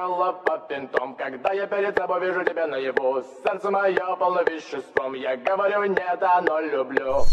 зеркало по пинтом Когда я перед тобой вижу тебя наяву. Сердце мое полно веществом Я говорю нет, оно люблю.